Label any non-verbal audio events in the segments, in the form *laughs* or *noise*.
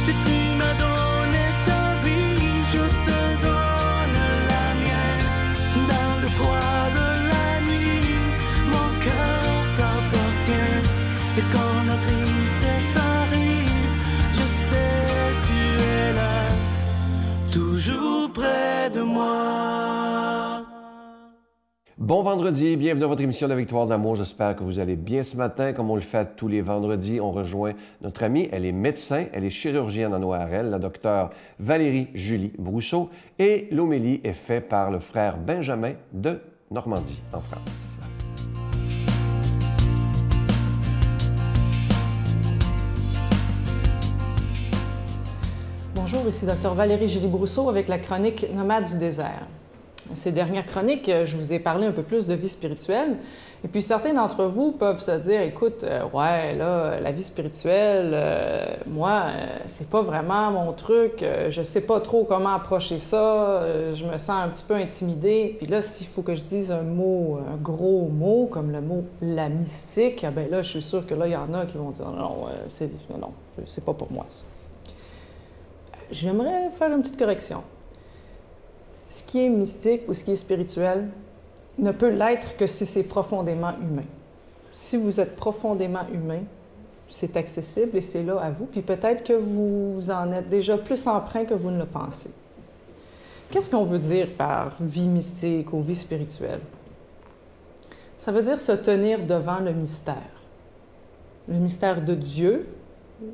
Si Bon vendredi, bienvenue à votre émission de Victoire d'amour. J'espère que vous allez bien ce matin, comme on le fait tous les vendredis. On rejoint notre amie, elle est médecin, elle est chirurgienne en ORL, la docteure Valérie Julie Brousseau, et l'homélie est faite par le frère Benjamin de Normandie, en France. Bonjour, ici Dr Valérie Julie Brousseau avec la chronique Nomade du désert. Ces dernières chroniques, euh, je vous ai parlé un peu plus de vie spirituelle. Et puis certains d'entre vous peuvent se dire, écoute, euh, ouais, là, la vie spirituelle, euh, moi, euh, c'est pas vraiment mon truc. Je sais pas trop comment approcher ça. Je me sens un petit peu intimidée. Puis là, s'il faut que je dise un mot, un gros mot, comme le mot la mystique, ah ben là, je suis sûre que là, il y en a qui vont dire, non, c'est non, c'est pas pour moi ça. J'aimerais faire une petite correction. Ce qui est mystique ou ce qui est spirituel ne peut l'être que si c'est profondément humain. Si vous êtes profondément humain, c'est accessible et c'est là à vous, puis peut-être que vous en êtes déjà plus emprunt que vous ne le pensez. Qu'est-ce qu'on veut dire par vie mystique ou vie spirituelle? Ça veut dire se tenir devant le mystère. Le mystère de Dieu,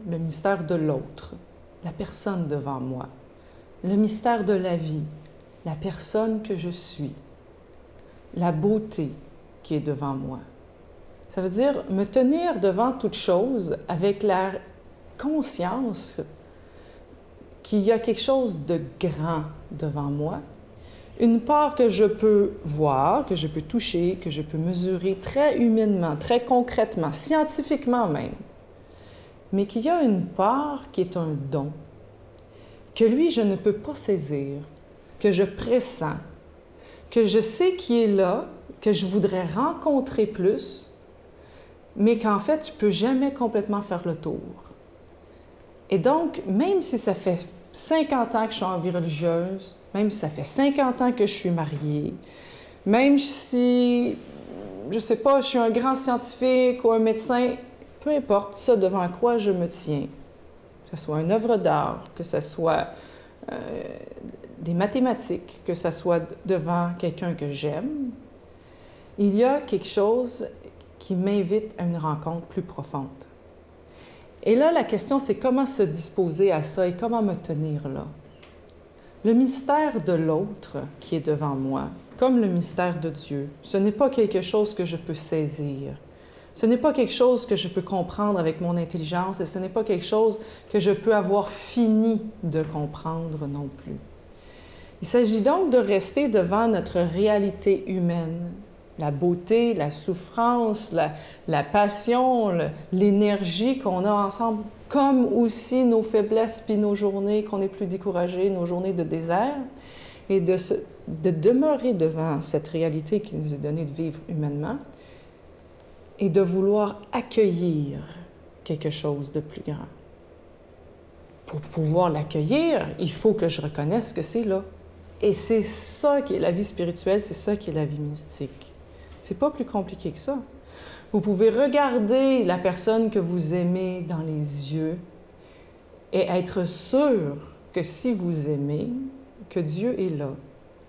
le mystère de l'autre, la personne devant moi, le mystère de la vie, la personne que je suis, la beauté qui est devant moi. Ça veut dire me tenir devant toute chose avec la conscience qu'il y a quelque chose de grand devant moi, une part que je peux voir, que je peux toucher, que je peux mesurer très humainement, très concrètement, scientifiquement même, mais qu'il y a une part qui est un don, que lui, je ne peux pas saisir, que je pressens, que je sais qui est là, que je voudrais rencontrer plus, mais qu'en fait, ne peux jamais complètement faire le tour. Et donc, même si ça fait 50 ans que je suis en vie religieuse, même si ça fait 50 ans que je suis mariée, même si, je sais pas, je suis un grand scientifique ou un médecin, peu importe ça devant quoi je me tiens, que ce soit une œuvre d'art, que ce soit euh, des mathématiques, que ce soit devant quelqu'un que j'aime, il y a quelque chose qui m'invite à une rencontre plus profonde. Et là, la question, c'est comment se disposer à ça et comment me tenir là? Le mystère de l'autre qui est devant moi, comme le mystère de Dieu, ce n'est pas quelque chose que je peux saisir. Ce n'est pas quelque chose que je peux comprendre avec mon intelligence et ce n'est pas quelque chose que je peux avoir fini de comprendre non plus. Il s'agit donc de rester devant notre réalité humaine, la beauté, la souffrance, la, passion, l'énergie qu'on a ensemble, comme aussi nos faiblesses puis nos journées qu'on est plus découragés, nos journées de désert, et de, de demeurer devant cette réalité qui nous est donnée de vivre humainement et de vouloir accueillir quelque chose de plus grand. Pour pouvoir l'accueillir, il faut que je reconnaisse que c'est là. Et c'est ça qui est la vie spirituelle, c'est ça qui est la vie mystique. C'est pas plus compliqué que ça. Vous pouvez regarder la personne que vous aimez dans les yeux et être sûr que si vous aimez, que Dieu est là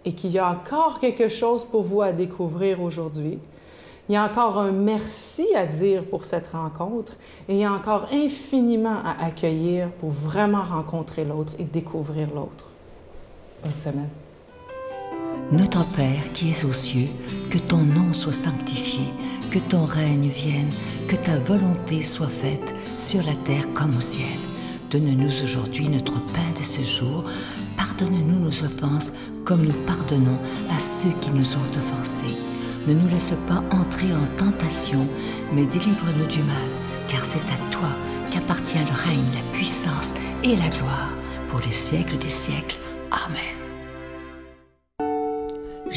et qu'il y a encore quelque chose pour vous à découvrir aujourd'hui. Il y a encore un merci à dire pour cette rencontre et il y a encore infiniment à accueillir pour vraiment rencontrer l'autre et découvrir l'autre. Bonne semaine. Notre Père qui es aux cieux, que ton nom soit sanctifié, que ton règne vienne, que ta volonté soit faite sur la terre comme au ciel. Donne-nous aujourd'hui notre pain de ce jour. Pardonne-nous nos offenses comme nous pardonnons à ceux qui nous ont offensés. Ne nous laisse pas entrer en tentation, mais délivre-nous du mal, car c'est à toi qu'appartient le règne, la puissance et la gloire pour les siècles des siècles. Amen.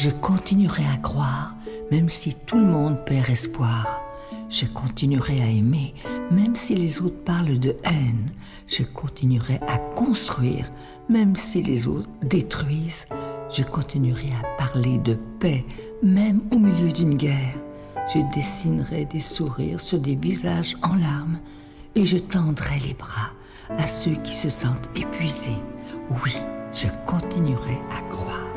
Je continuerai à croire, même si tout le monde perd espoir. Je continuerai à aimer, Même si les autres parlent de haine, je continuerai à construire. Même si les autres détruisent, je continuerai à parler de paix, même au milieu d'une guerre. Je dessinerai des sourires sur des visages en larmes et je tendrai les bras à ceux qui se sentent épuisés. Oui, je continuerai à croire.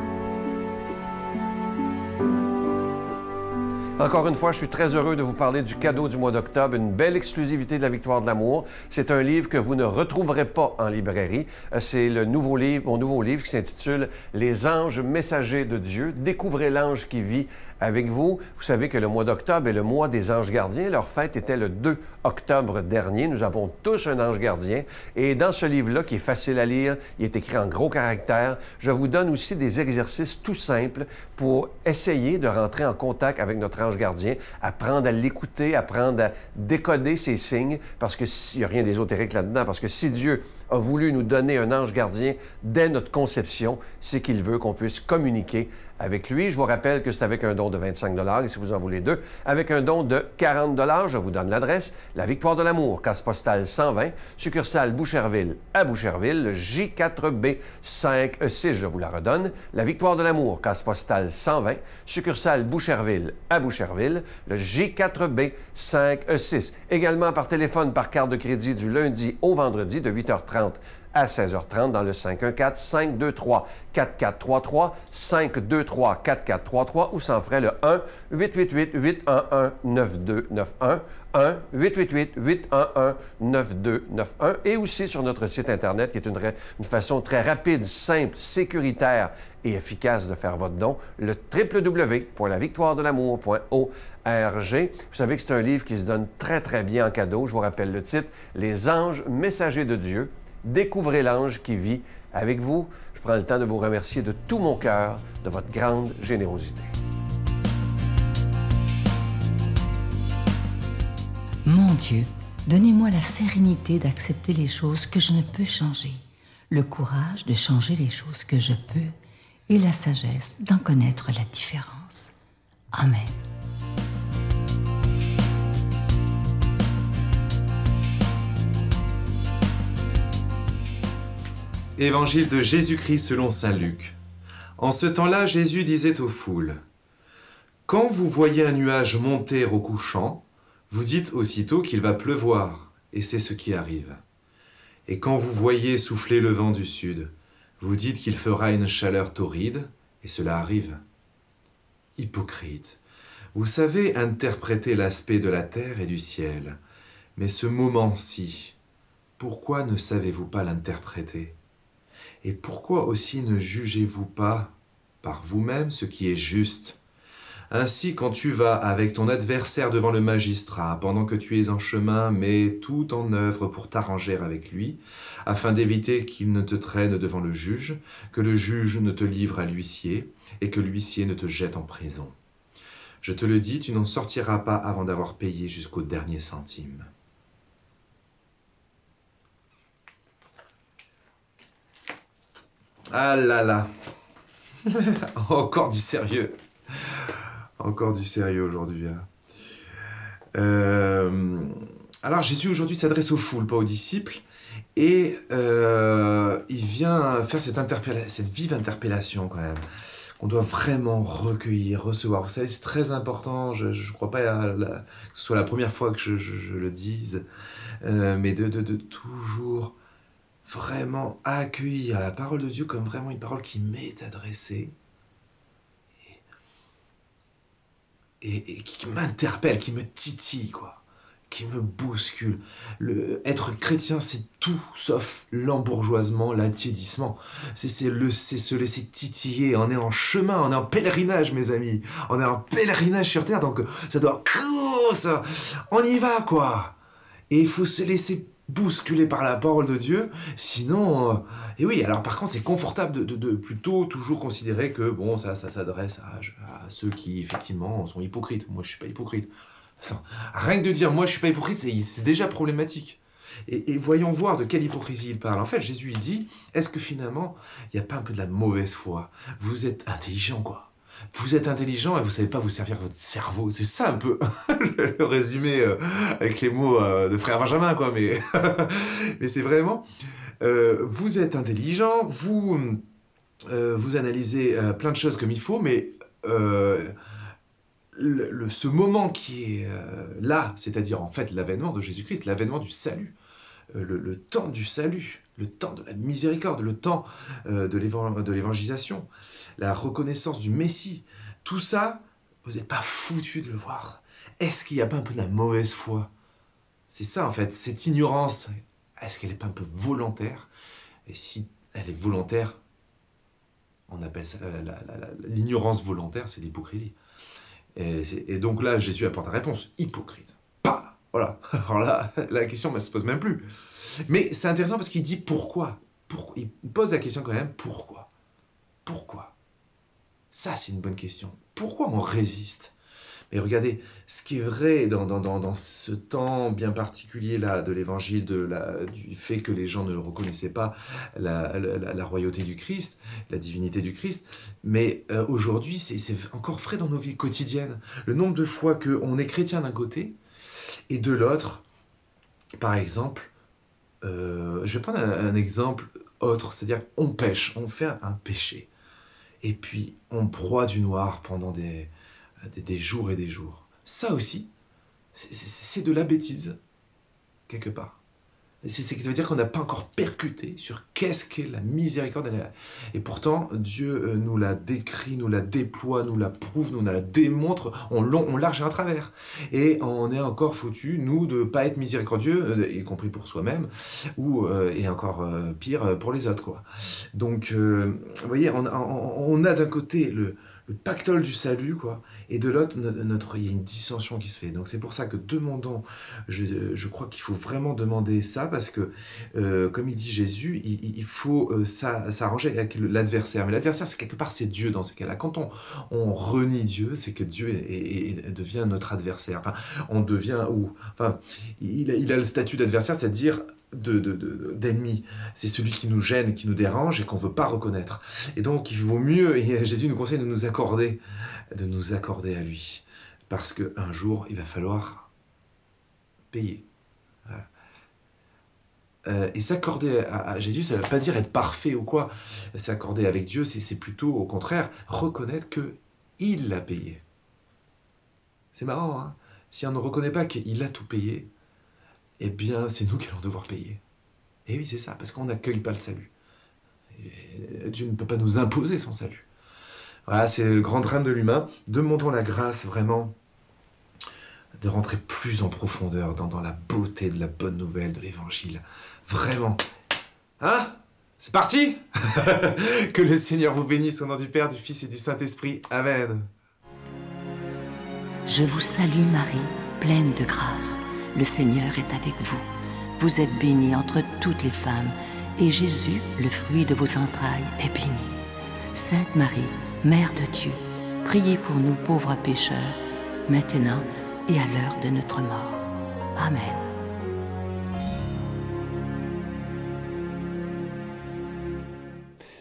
Encore une fois, je suis très heureux de vous parler du cadeau du mois d'octobre, une belle exclusivité de la victoire de l'amour. C'est un livre que vous ne retrouverez pas en librairie. Euh, c'est le nouveau livre, mon nouveau livre qui s'intitule Les anges messagers de Dieu. Découvrez l'ange qui vit avec vous. Vous savez que le mois d'octobre est le mois des anges gardiens. Leur fête était le 2 octobre dernier. Nous avons tous un ange gardien. Et dans ce livre-là, qui est facile à lire, il est écrit en gros caractères, je vous donne aussi des exercices tout simples pour essayer de rentrer en contact avec notre gardien, apprendre à l'écouter, apprendre à décoder ses signes, parce que s'il n'y a rien d'ésotérique là-dedans, parce que si Dieu a voulu nous donner un ange gardien dès notre conception, c'est qu'il veut qu'on puisse communiquer avec lui. Je vous rappelle que c'est avec un don de 25 et si vous en voulez deux, avec un don de 40 je vous donne l'adresse, La Victoire de l'Amour, casse postale 120, succursale Boucherville à Boucherville, le J4B 56, je vous la redonne, La Victoire de l'Amour, casse postale 120, succursale Boucherville à Boucherville, le J4B 56. Également par téléphone, par carte de crédit du lundi au vendredi de 8h30 à 16h30 dans le 514-523-4433, 523-4433 ou sans frais le 1-888-811-9291, 1-888-811-9291 et aussi sur notre site Internet qui est une, une façon très rapide, simple, sécuritaire et efficace de faire votre don, le www.lavictoiredelamour.org. Vous savez que c'est un livre qui se donne très, très bien en cadeau. Je vous rappelle le titre, Les anges messagers de Dieu. Découvrez l'ange qui vit avec vous. Je prends le temps de vous remercier de tout mon cœur de votre grande générosité. Mon Dieu, donnez-moi la sérénité d'accepter les choses que je ne peux changer, le courage de changer les choses que je peux et la sagesse d'en connaître la différence. Amen. Évangile de Jésus-Christ selon Saint Luc. En ce temps-là, Jésus disait aux foules, Quand vous voyez un nuage monter au couchant, vous dites aussitôt qu'il va pleuvoir, et c'est ce qui arrive. Et quand vous voyez souffler le vent du sud, vous dites qu'il fera une chaleur torride, et cela arrive. Hypocrite, vous savez interpréter l'aspect de la terre et du ciel, mais ce moment-ci, pourquoi ne savez-vous pas l'interpréter? Et pourquoi aussi ne jugez-vous pas par vous-même ce qui est juste? Ainsi, quand tu vas avec ton adversaire devant le magistrat, pendant que tu es en chemin, mets tout en œuvre pour t'arranger avec lui, afin d'éviter qu'il ne te traîne devant le juge, que le juge ne te livre à l'huissier, et que l'huissier ne te jette en prison. Je te le dis, tu n'en sortiras pas avant d'avoir payé jusqu'au dernier centime. Ah là là. *laughs* Encore du sérieux. Encore du sérieux aujourd'hui. Hein. Euh, alors Jésus aujourd'hui s'adresse aux foules, pas aux disciples. Et euh, il vient faire cette, vive interpellation quand même qu'on doit vraiment recueillir, recevoir. Vous savez, c'est très important, je ne crois pas que ce soit la première fois que je, le dise, euh, mais de, toujours vraiment accueillir la parole de Dieu comme vraiment une parole qui m'est adressée et, qui m'interpelle, qui me titille, quoi, qui me bouscule. Le, être chrétien, c'est tout sauf l'embourgeoisement, l'attiédissement. C'est se laisser titiller. On est en chemin, on est en pèlerinage, mes amis. On est en pèlerinage sur Terre, donc ça doit... Ça, on y va, quoi. Et il faut se laisser bousculé par la parole de Dieu. Sinon, euh, et oui, alors par contre, c'est confortable de, plutôt toujours considérer que bon, ça, ça s'adresse à, ceux qui effectivement sont hypocrites. Moi, je suis pas hypocrite. rien que de dire moi, je suis pas hypocrite, c'est déjà problématique. Et, voyons voir de quelle hypocrisie il parle. En fait, Jésus il dit, est-ce que finalement, il n'y a pas un peu de la mauvaise foi? Vous êtes intelligent, quoi. Vous êtes intelligent et vous savez pas vous servir votre cerveau. C'est ça un peu *laughs* le résumé euh, avec les mots euh, de frère Benjamin, quoi. Mais, *laughs* mais c'est vraiment, euh, vous êtes intelligent, vous, vous analysez plein de choses comme il faut, mais le- ce moment qui est là, c'est-à-dire en fait l'avènement de Jésus-Christ, l'avènement du salut, le, le temps du salut, le temps de la miséricorde, le temps de l'évangélisation, la reconnaissance du Messie, tout ça, vous n'êtes pas foutu de le voir. Est-ce qu'il n'y a pas un peu de la mauvaise foi? C'est ça en fait, cette ignorance, est-ce qu'elle n'est pas un peu volontaire? Et si elle est volontaire, on appelle ça l'ignorance volontaire, c'est l'hypocrisie. Et, donc là, Jésus apporte la réponse, hypocrite. Voilà. *laughs* Alors là, la question ne se pose même plus. Mais c'est intéressant parce qu'il dit pourquoi. pourquoi? Il pose la question quand même, pourquoi? Pourquoi? Ça, c'est une bonne question. Pourquoi on résiste? Mais regardez, ce qui est vrai dans, dans, dans, ce temps bien particulier là de l'évangile, du fait que les gens ne reconnaissaient pas, la, la, royauté du Christ, la divinité du Christ, mais euh, aujourd'hui, c'est encore frais dans nos vies quotidiennes. Le nombre de fois qu'on est chrétien d'un côté et de l'autre, par exemple, euh, je vais prendre un, exemple autre, c'est-à-dire on pêche, on fait un péché, et puis on broie du noir pendant des, jours et des jours. Ça aussi, c'est de la bêtise, quelque part. C'est- c'est- Ça veut dire qu'on n'a pas encore percuté sur qu'est-ce qu'est la miséricorde. et pourtant, Dieu euh, nous la décrit, nous la déploie, nous la prouve, nous la démontre en long, en travers. Et on est encore foutu, nous, de pas être miséricordieux, euh, y compris pour soi-même, ou euh, et encore pire pour les autres, quoi. Donc, vous voyez, on, on- on a d'un côté le, le pactole du salut, quoi, et de l'autre, no- notre, il y a une dissension qui se fait. Donc, c'est pour ça que demandons, je, je crois qu'il faut vraiment demander ça, parce que, euh, comme il dit Jésus, il, il- faut euh, s'a- s'arranger avec l'adversaire. Mais l'adversaire, c'est quelque part, c'est Dieu dans ces cas-là. Quand on, on renie Dieu, c'est que Dieu est- est- est- devient notre adversaire. Enfin, on devient, ou, enfin, il, il a le statut d'adversaire, c'est-à-dire de, de- de-. C'est celui qui nous gêne, qui nous dérange et qu'on ne veut pas reconnaître. Et donc, il vaut mieux, et *laughs* Jésus nous conseille de nous accorder, de nous accorder à lui. Parce qu'un jour, il va falloir payer. Euh, et s'accorder à, Jésus, ça ne veut pas dire être parfait ou quoi. S'accorder avec Dieu, c'est, c'est plutôt, au contraire, reconnaître que il l'a payé. C'est marrant, hein Si on ne reconnaît pas qu'il a tout payé, eh bien, c'est nous qui allons devoir payer. Et oui, c'est ça, parce qu'on n'accueille pas le salut. Dieu ne peut pas nous imposer son salut. Voilà, c'est le grand drame de l'humain. Demandons la grâce vraiment de rentrer plus en profondeur dans, dans la beauté de la bonne nouvelle de l'évangile. Vraiment. Hein? C'est parti? *laughs* Que le Seigneur vous bénisse au nom du Père, du Fils et du Saint-Esprit. Amen. Je vous salue Marie, pleine de grâce. Le Seigneur est avec vous. Vous êtes bénie entre toutes les femmes, et Jésus, le fruit de vos entrailles, est béni. Sainte Marie, Mère de Dieu, priez pour nous pauvres pécheurs, maintenant et à l'heure de notre mort. Amen.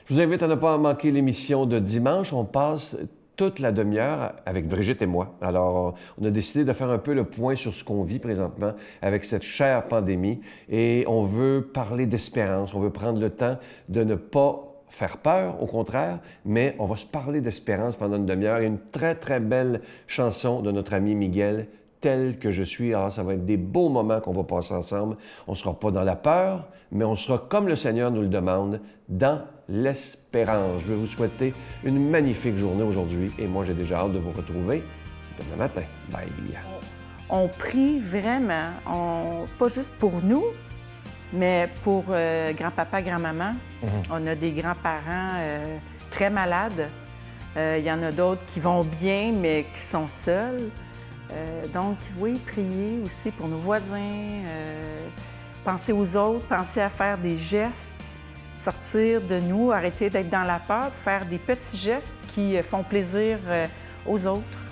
Je vous invite à ne pas manquer l'émission de dimanche. On passe toute la demi-heure avec Brigitte et moi. Alors, on a décidé de faire un peu le point sur ce qu'on vit présentement avec cette chère pandémie et on veut parler d'espérance. On veut prendre le temps de ne pas faire peur, au contraire, mais on va se parler d'espérance pendant une demi-heure. A une très, très belle chanson de notre ami Miguel, tel que je suis. Alors, ça va être des beaux moments qu'on va passer ensemble. On ne sera pas dans la peur, mais on sera, comme le Seigneur nous le demande, dans l'espérance. Je vais vous souhaiter une magnifique journée aujourd'hui et moi, j'ai déjà hâte de vous retrouver demain matin. Bye. on prie vraiment, on- pas juste pour nous, mais pour euh, grand-papa, grand-maman. On a des grands-parents euh, très malades. Euh, Il y en a d'autres qui vont bien, mais qui sont seuls. Euh, donc, oui, prier aussi pour nos voisins, euh, penser aux autres, penser à faire des gestes, sortir de nous, arrêter d'être dans la peur, faire des petits gestes qui font plaisir euh, aux autres.